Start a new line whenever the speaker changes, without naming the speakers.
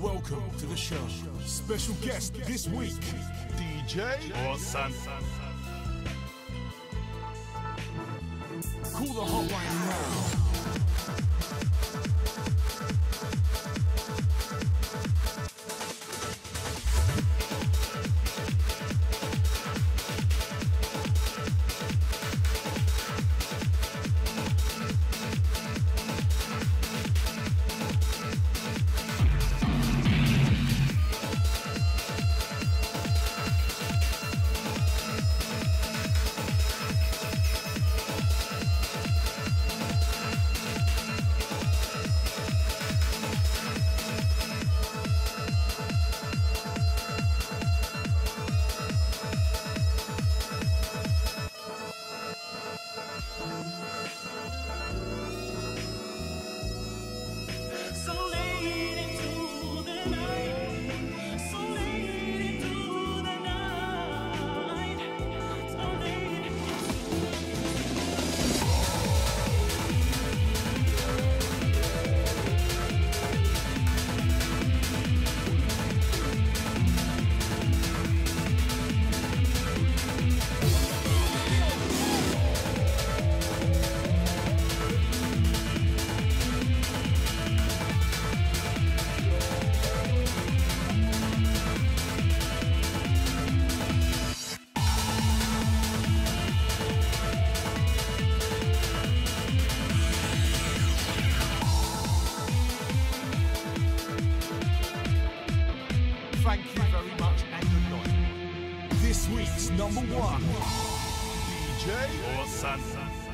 Welcome to the show. Special guest this week, DJ
Ossan.
Call the hotline now.
So
Thank you very much and good night. This week's number one, DJ
Ossan.